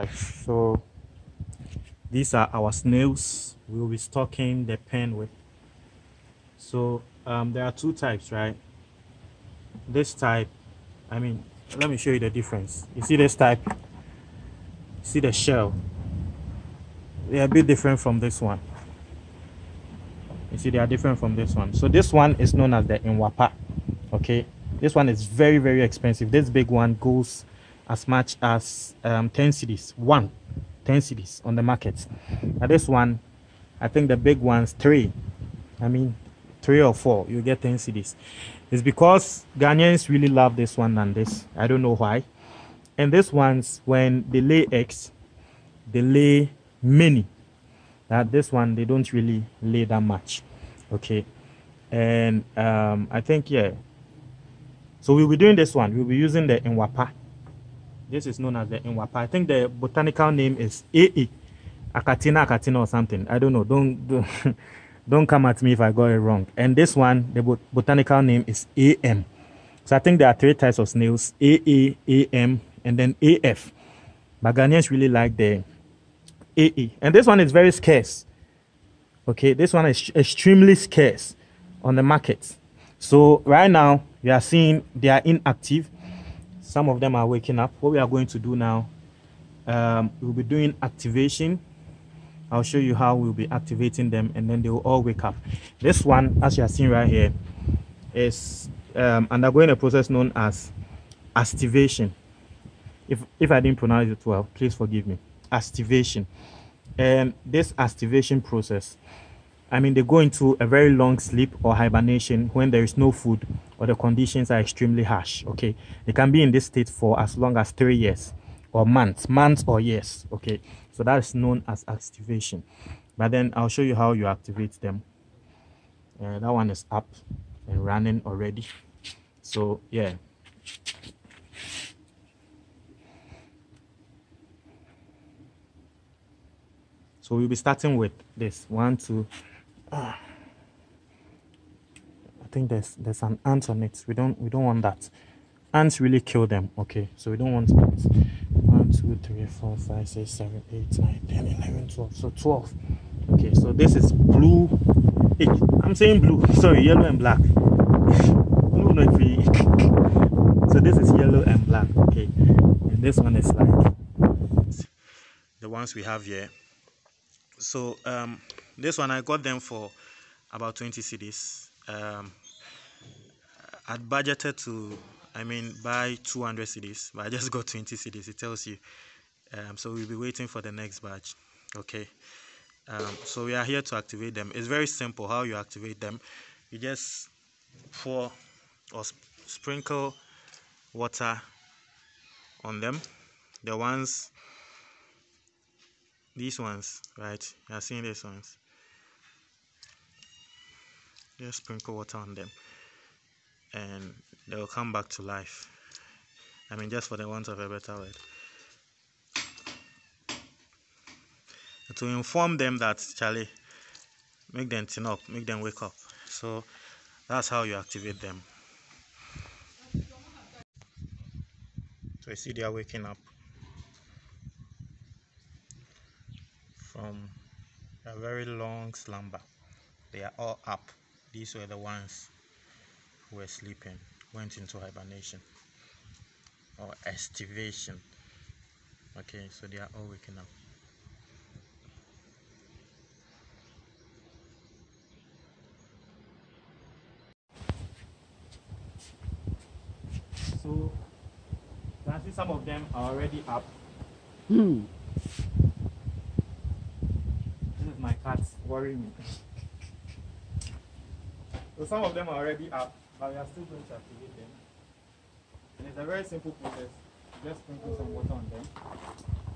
Right, so these are our snails. We'll be stocking the pen with. So um, there are two types right? This type i mean let me show you the difference. You see this type? See the shell? They're a bit different from this one. You see they are different from this one. So this one is known as the Inwapa, okay? This one is very very expensive. This big one goes as much as um, 10 cedis one 10 cedis on the market. Now this one i think the big ones three. I mean three or four you get 10 cedis it's because ghanaians really love this one than this i don't know why. And this ones when they lay eggs they lay many. That this one they don't really lay that much okay? And um i think yeah. So we'll be doing this one. We'll be using the Nwapa this is known as the Nwapa i think the botanical name is aa Achatina achatina or something. I don't know. Don't don't, don't come at me if i got it wrong. And this one the bot botanical name is am so i think there are three types of snails aa am and then af but ghanaians really like the aa and this one is very scarce. Okay this one is extremely scarce on the market. So right now we are seeing they are inactive some of them are waking up. What we are going to do now um, we'll be doing activation. I'll show you how we'll be activating them and then they will all wake up. This one as you are seeing right here is um, undergoing a process known as aestivation. If if I didn't pronounce it well please forgive me. Aestivation. And this aestivation process I mean, they go into a very long sleep or hibernation when there is no food or the conditions are extremely harsh. Okay, they can be in this state for as long as three years or months, months or years. Okay, so that is known as aestivation. But then I'll show you how you activate them. Uh, that one is up and running already. So, yeah. So we'll be starting with this one, two. I think there's there's an ant on it. We don't we don't want that. Ants really kill them. Okay, so we don't want ants. One, two, three, four, five, six, seven, eight, nine, ten, eleven, twelve. So twelve. Okay, so this is blue. I'm saying blue. Sorry, yellow and black. blue not free. so this is yellow and black. Okay, and this one is like the ones we have here. So um this one i got them for about 20 cedis. um i'd budgeted to i mean buy 200 cedis, but i just got 20 cedis. it tells you. Um so we'll be waiting for the next batch okay? Um so we are here to activate them. It's very simple how you activate them. You just pour or sp sprinkle water on them. The ones these ones right? You are seeing these ones just sprinkle water on them and they'll come back to life. I mean just for the want of a better word. To inform them that charlie make them turn up make them wake up. So that's how you activate them. So you see they are waking up from a very long slumber. They are all up these were the ones who were sleeping went into hibernation or estivation. Okay so they are all waking up. So can I see some of them are already up. Hmm. this is my cat worrying me So some of them are already up, but we are still going to activate them. And it's a very simple process. You just sprinkle some water on them.